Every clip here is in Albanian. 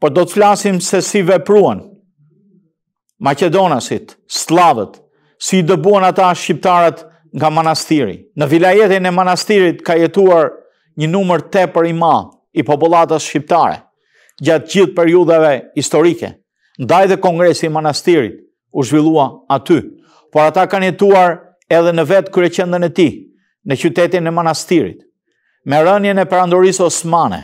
Por do të flasim se si vepruan maqedonasit, sllavët, si i dëbuan ata shqiptarët nga Manastiri. Në vilajetin e Manastirit ka jetuar një numër tepër i madh i popullatës shqiptare, gjatë gjithë periudave historike, ndaj dhe Kongresi i Manastirit, u zhvillua aty, por ata kanë jetuar edhe në vetë kryeqendrën e tij, në qytetin e Manastirit. Me rënien e Perandorisë Osmane,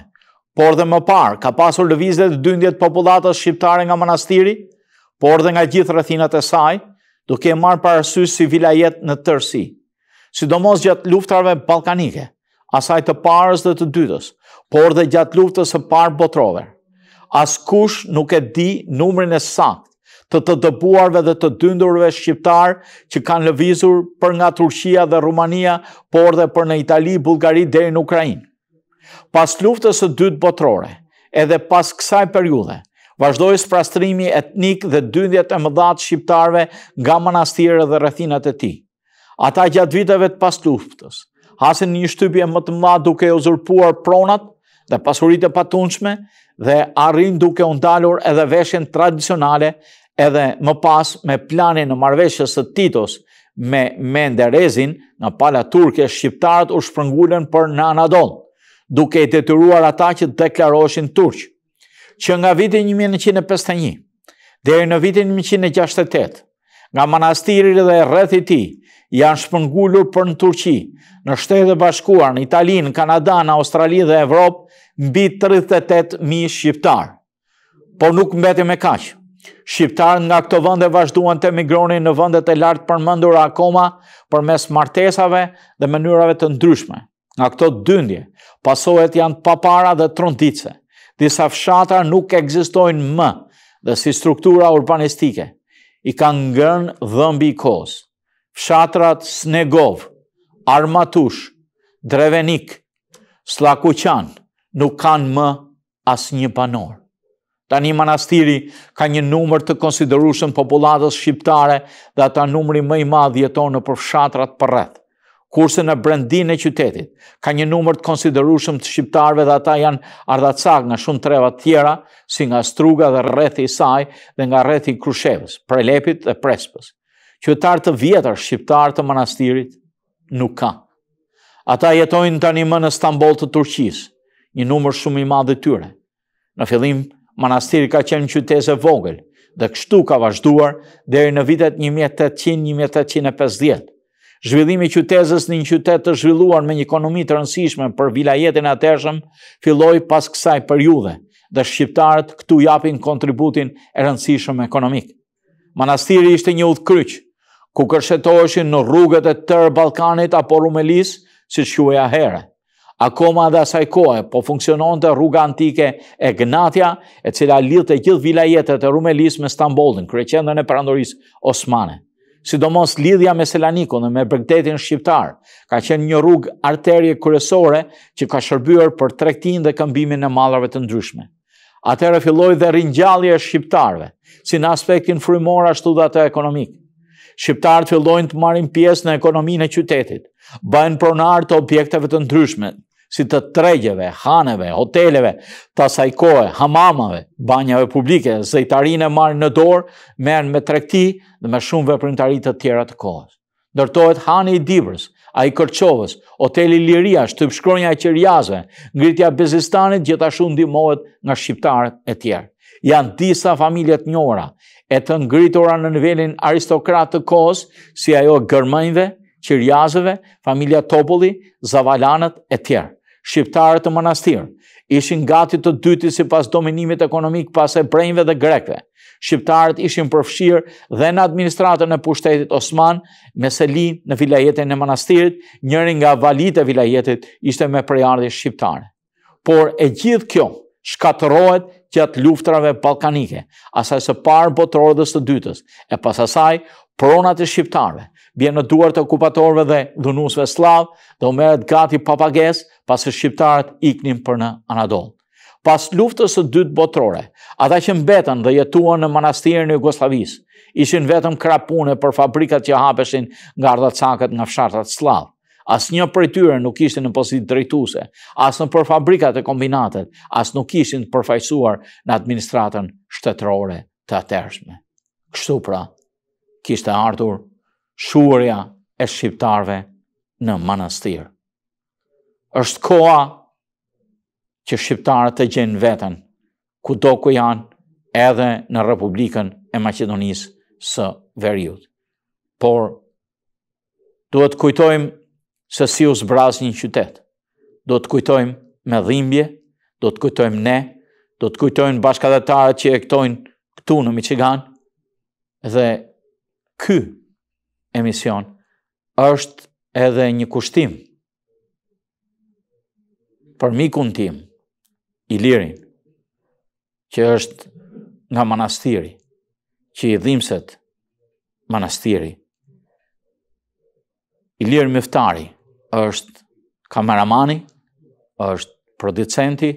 por dhe më parë ka pasur lëvizje të dyndjes së popullatës shqiptare nga Manastiri, por dhe nga gjithë rrethinat e saj, duke marrë parasysh si vilajet në tërësi. sidomos gjatë luftërave ballkanike, asaj të parës dhe të dytës, por dhe gjatë luftës së parë botërore. Askush nuk e di numrin e saktë të të dëbuarve dhe të dyndurve shqiptarë që kanë lëvizur për nga Turqia dhe Rumania, por dhe për në Itali, Bullgari deri në Ukrainë. Pas luftës së dytë botërore, edhe pas kësaj periudhe, vazhdoi spastrimi etnik dhe dyndjet e mëdha të shqiptarëve nga Manastiri dhe rrethinat e tij. Ata gjatë viteve të pasluftës, hasin në një shtypje më të madhe duke uzurpuar pronat dhe pasuritë e patundshme dhe arrijnë duke u ndalur edhe veshjen tradicionale edhe më pas me planin e marrëveshjes së Titos me Menderesin nga pala turke shqiptarët u shpërngulën për në Anadol, duke i detyruar ata që të deklaroheshin turq. Që nga viti 1951, deri në vitin 1968, nga Manastiri dhe rrethi i tij, janë shpërngulur për në Turqi, në Shtetet e Bashkuara, në Itali, në Kanada, në Australi dhe Evropë, mbi 38.000 shqiptarë. Por nuk mbeti me kaq. Shqiptarët nga këto vende vazhduan të emigronin në vendet e lartpërmendura akoma përmes martesave dhe mënyrave të ndryshme. Nga këto dyndje, pasojat janë të papara dhe tronditëse. Disa fshatra nuk ekzistojnë më dhe si struktura urbanistike i ka ngrënë dhëmbi i kohës. Fshatrat Snegovë, Armatush, Drevenik, Sllakuqan nuk kanë më asnjë banor. Tani Manastiri ka një numër të konsiderueshëm të popullatës shqiptare dhe ata numri më i madh jeton nëpër fshatrat përreth. Kurse në brendinë e qytetit, ka një numër të konsiderueshëm të shqiptarëve dhe ata janë ardhacakë nga shumë treva tjera, si nga Struga dhe rrethi i saj dhe nga rrethi i Krushevës, Prilepit dhe Prespës. Qytetarë të vjetër shqiptarë të Manastirit, nuk ka. Ata jetojnë tani më në Stamboll të Turqisë, një numër shumë i madh i tyre. Në fillim, Manastiri ka qenë qytezë e vogël dhe kështu ka vazhduar deri në vitet 1800-1850. Zhvillimi i qytezës në një qytet të zhvilluar me një ekonomi të rëndësishme për vilajetin e atëhershëm filloi pas kësaj periudhe dhe shqiptarët këtu japin kontributin e rëndësishëm ekonomik. Manastiri ishte një udhëkryq, ku gërshetoheshin rrugët e tërë Ballkanit apo Rumelisë, siç quhej atëherë. Akoma dhe asaj kohe po funksiononte rruga antike Egnatia, e cila lidhte gjithë vilajetet e Rumelisë me Stambollin, kryeqendrën e Perandorisë Osmane. Sidomos lidhja me Selanikun dhe me bregdetin shqiptar, ka qenë një rrugë arterie kryesore që ka shërbyer për tregtinë dhe këmbimin e mallrave të ndryshme. Atëherë filloi dhe ringjallja e shqiptarëve, si në aspektin frymor ashtu dhe atë ekonomik. Shqiptarët fillojnë të marrin pjesë në ekonominë e qytetit, bëhen pronarë të objekteve të ndryshme, si të tregjeve, haneve, hoteleve, të asaj kohe, hamameve, banjave publike, zejtarinë e marrin në dorë, merren me tregti dhe me shumë veprimtari të tjera të kohës. Ndërtohet Hani i Dibrës, ai i Kërçovës, Hoteli Liria, Shtypshkronja e Qiriazëve, ngritja e Bezistanit gjithashtu ndihmohet nga shqiptarët e tjerë. Janë disa familje të njohura, e të ngritura në nivelin aristokrat të kohës, si ajo e Gërmenjve, Qiriazëve, familja Topulli, Zavalanët e tjerë. Shqiptarët në Manastir ishin gati të dytët sipas dominimit ekonomik pas hebrenjve dhe grekëve. Shqiptarët ishin përfshirë dhe në administratën e pushtetit Osman me seli në vilajetin e Manastirit, njëri nga valitë e vilajetit ishte me prejardhje shqiptare. Por e gjithë kjo shkatërrohet gjatë luftërave ballkanike, asaj së parë botërore dhe së dytës, e pas asaj pronat e shqiptarëve, bien në duar të okupatorëve dhe dhunuesve sllavë dhe u merret gati pa pagesë pasi shqiptarët iknin për në Anadol. Pas luftës së dytë botërore, ata që mbetën dhe jetuan në Manastirin e Jugosllavisë, ishin vetëm krah pune për fabrikat që hapeshin nga ardhacakët nga fshatrat sllave. Asnjë prej tyre nuk ishte në pozitë drejtuese, as nëpër fabrikat e kombinatet, as nuk ishin të përfaqësuar në administratën shtetërore të atëhershme. Kështu pra, kishte ardhur shuarja e shqiptarëve në Manastir. Është koha që shqiptarët të gjejnë veten, kudo ku janë edhe në Republikën e Maqedonisë së Veriut. Por, Duhet të kujtojmë se si u zbraz një qytet. Duhet të kujtojmë me dhimbje, duhet të kujtojmë ne, duhet të kujtojnë bashkatdhetarët që jetojnë këtu në Michigan dhe ky emision është edhe një kushtim për mikun tim, Ilirin, që është nga Manastiri, që i dhimset Manastiri. Ilir Miftari është kameramani, është producenti,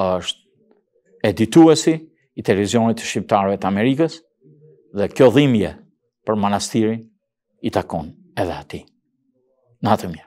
është edituesi i televizionit të shqiptarëve të Amerikës dhe kjo dhimbje për Manastirin i takon edhe atij. Natën e mirë.